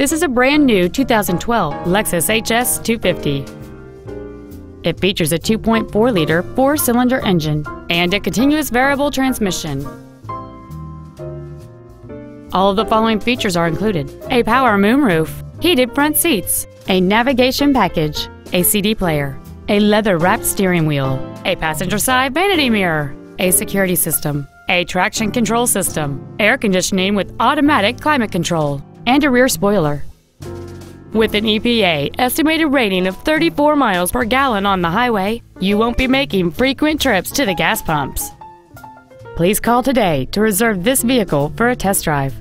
This is a brand new 2012 Lexus HS 250. It features a 2.4 liter four cylinder engine and a continuous variable transmission. All of the following features are included a power moonroof, heated front seats, a navigation package, a CD player, a leather wrapped steering wheel, a passenger side vanity mirror, a security system, a traction control system, air conditioning with automatic climate control, and a rear spoiler. With an EPA estimated rating of 34 miles per gallon on the highway, you won't be making frequent trips to the gas pumps. Please call today to reserve this vehicle for a test drive.